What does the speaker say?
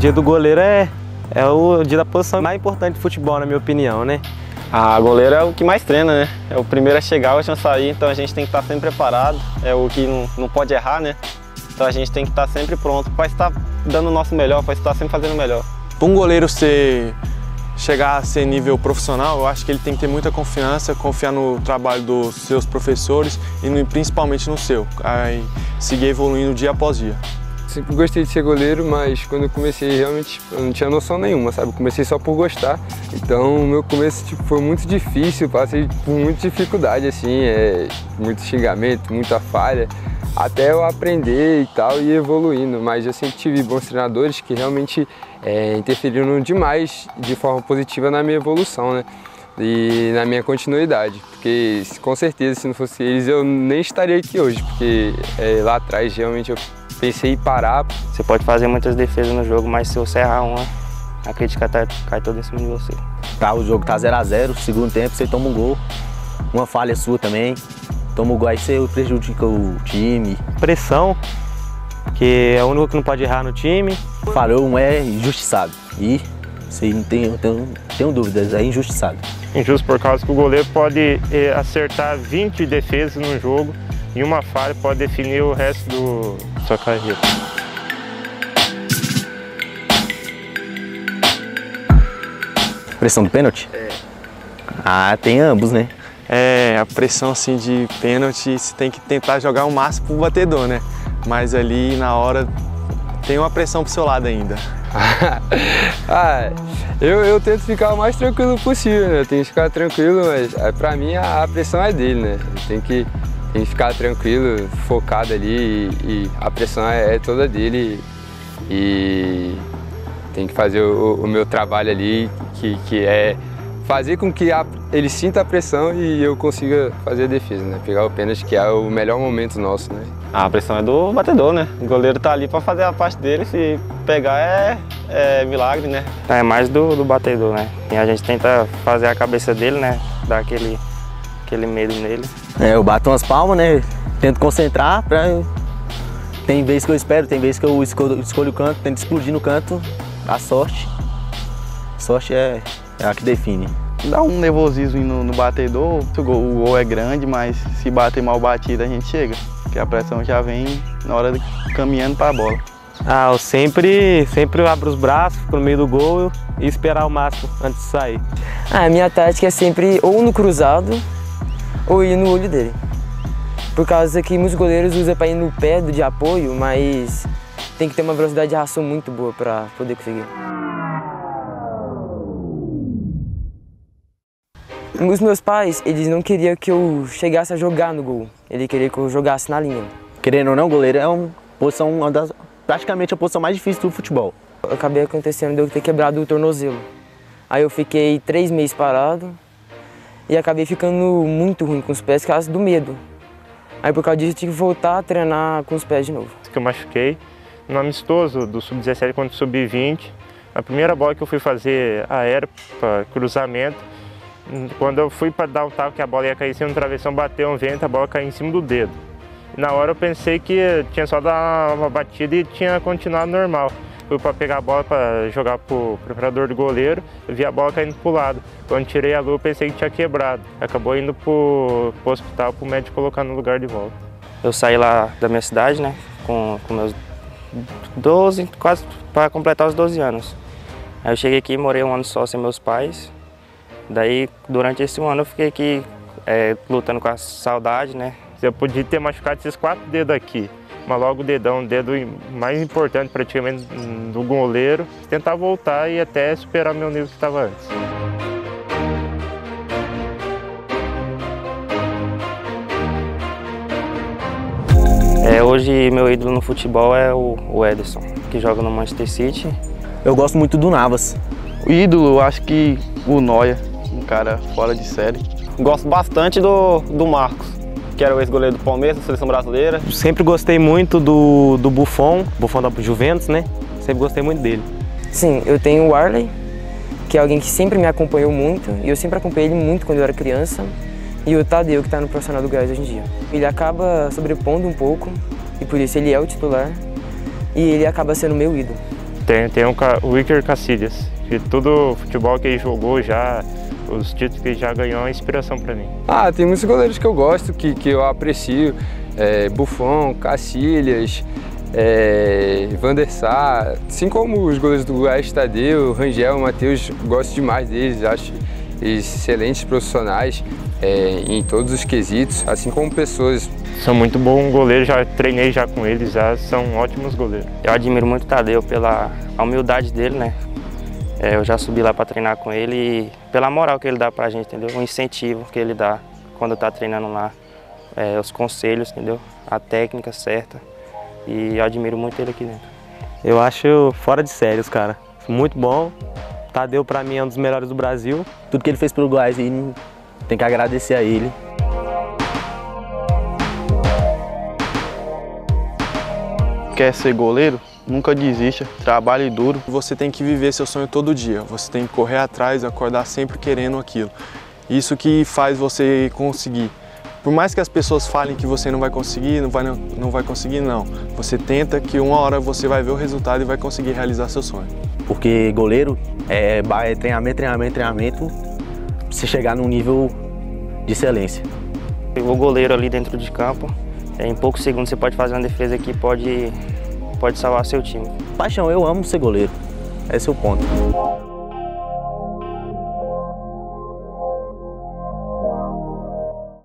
dia do goleiro é, é o dia da posição mais importante do futebol, na minha opinião, né? A goleiro é o que mais treina, né? É o primeiro a chegar, o último a sair, então a gente tem que estar sempre preparado. É o que não, não pode errar, né? Então a gente tem que estar sempre pronto para estar dando o nosso melhor, para estar sempre fazendo o melhor. Para um goleiro ser, chegar a ser nível profissional, eu acho que ele tem que ter muita confiança, confiar no trabalho dos seus professores e no, principalmente no seu. Aí seguir evoluindo dia após dia. Sempre gostei de ser goleiro, mas quando eu comecei realmente eu não tinha noção nenhuma, sabe? Comecei só por gostar. Então meu começo tipo, foi muito difícil, passei por muita dificuldade, assim, é, muito xingamento, muita falha, até eu aprender e tal e evoluindo. Mas eu sempre tive bons treinadores que realmente é, interferiram demais de forma positiva na minha evolução, né? e na minha continuidade, porque com certeza se não fosse eles eu nem estaria aqui hoje, porque é, lá atrás realmente eu pensei em parar. Você pode fazer muitas defesas no jogo, mas se você errar uma, a crítica tá, cai toda em cima de você. Tá, o jogo tá 0x0, segundo tempo você toma um gol, uma falha sua também, toma um gol, aí você prejudica o time. Pressão, que é o único que não pode errar no time. Falou, um é injustiçado. E você não tem, tenho, tenho dúvidas, é injustiçado. Injusto por causa que o goleiro pode eh, acertar 20 defesas no jogo e uma falha pode definir o resto do sua carreira. Pressão do pênalti? É. Ah, tem ambos, né? É, a pressão assim de pênalti, você tem que tentar jogar o máximo pro batedor, né? Mas ali na hora tem uma pressão pro seu lado ainda. ah, eu, eu tento ficar o mais tranquilo possível, né? Eu tenho que ficar tranquilo, mas é, pra mim a, a pressão é dele, né? Tem que tem que ficar tranquilo, focado ali e, e a pressão é, é, toda dele e tem que fazer o, o meu trabalho ali, que, que é fazer com que a, ele sinta a pressão e eu consiga fazer a defesa, né? Pegar o pênalti, que é o melhor momento nosso, né? A pressão é do batedor, né? O goleiro tá ali para fazer a parte dele, se pegar é, é milagre, né? É mais do, do batedor, né? E a gente tenta fazer a cabeça dele, né? Dar aquele, aquele medo nele. É, eu bato umas palmas, né? Tento concentrar pra... Tem vezes que eu espero, tem vezes que eu escolho, escolho o canto, tento explodir no canto, a sorte. A sorte é, é a que define. Dá um nervosismo no, no batedor, o gol, o gol é grande, mas se bater mal batido a gente chega. Porque a pressão já vem na hora de caminhando para a bola. Ah, eu sempre, sempre abro os braços, fico no meio do gol e esperar o máximo antes de sair. Ah, a minha tática é sempre ou no cruzado ou ir no olho dele. Por causa que muitos goleiros usam para ir no pé de apoio, mas tem que ter uma velocidade de reação muito boa para poder conseguir. Os meus pais, eles não queriam que eu chegasse a jogar no gol. Ele queria que eu jogasse na linha. Querendo ou não, goleiro é uma posição, uma das, praticamente a posição mais difícil do futebol. Acabei acontecendo de eu ter quebrado o tornozelo. Aí eu fiquei três meses parado, e acabei ficando muito ruim com os pés por causa do medo. Aí por causa disso eu tive que voltar a treinar com os pés de novo. Que eu machuquei no amistoso do sub-17 contra o sub-20. A primeira bola que eu fui fazer aéreo para cruzamento, quando eu fui para dar um tapa que a bola ia cair em cima do travessão, bateu um vento, a bola caiu em cima do dedo. Na hora eu pensei que tinha só dar uma batida e tinha continuado normal fui para pegar a bola para jogar para o preparador do goleiro, eu vi a bola caindo para o lado. Quando tirei a luva, pensei que tinha quebrado. Acabou indo para o hospital para o médico colocar no lugar de volta. Eu saí lá da minha cidade, né, com, com meus 12, quase para completar os 12 anos. Aí eu cheguei aqui, morei um ano só sem meus pais. Daí, durante esse ano, eu fiquei aqui é, lutando com a saudade, né. Eu podia ter machucado esses quatro dedos aqui mas logo o dedão, o dedo mais importante praticamente do goleiro, tentar voltar e até superar meu nível que estava antes. É, hoje meu ídolo no futebol é o, o Ederson, que joga no Manchester City. Eu gosto muito do Navas. O ídolo, eu acho que o Noia, um cara fora de série. Gosto bastante do, do Marcos que era o ex-goleiro do Palmeiras, da seleção brasileira. Sempre gostei muito do, do Buffon, Buffon da Juventus, né? Sempre gostei muito dele. Sim, eu tenho o Arley, que é alguém que sempre me acompanhou muito, e eu sempre acompanhei ele muito quando eu era criança, e o Tadeu, que está no profissional do Goiás hoje em dia. Ele acaba sobrepondo um pouco, e por isso ele é o titular, e ele acaba sendo meu ídolo. Tem, tem um, o Iker Casillas, que todo futebol que ele jogou já, os títulos que ele já ganhou é inspiração para mim. Ah, tem muitos goleiros que eu gosto, que, que eu aprecio. É, Buffon, Cacilhas, é, Van der Sar, assim como os goleiros do Goiás, Tadeu, Rangel, Matheus, gosto demais deles, acho excelentes profissionais é, em todos os quesitos, assim como pessoas. São muito bons goleiros, já treinei já com eles, já são ótimos goleiros. Eu admiro muito o Tadeu pela humildade dele, né? É, eu já subi lá para treinar com ele e pela moral que ele dá pra gente, entendeu? O incentivo que ele dá quando tá treinando lá, é, os conselhos, entendeu? A técnica certa. E eu admiro muito ele aqui dentro. Eu acho fora de séries, cara. Muito bom. Tadeu pra mim é um dos melhores do Brasil. Tudo que ele fez pelo Goiás aí, tem que agradecer a ele. Quer ser goleiro? Nunca desista, trabalhe duro. Você tem que viver seu sonho todo dia, você tem que correr atrás, acordar sempre querendo aquilo. Isso que faz você conseguir. Por mais que as pessoas falem que você não vai conseguir, não vai, não, não vai conseguir, não. Você tenta que uma hora você vai ver o resultado e vai conseguir realizar seu sonho. Porque goleiro é, é treinamento, treinamento, treinamento, pra você chegar num nível de excelência. O goleiro ali dentro de campo, em poucos segundos você pode fazer uma defesa que pode, pode salvar seu time. Paixão, eu amo ser goleiro. Esse é o ponto.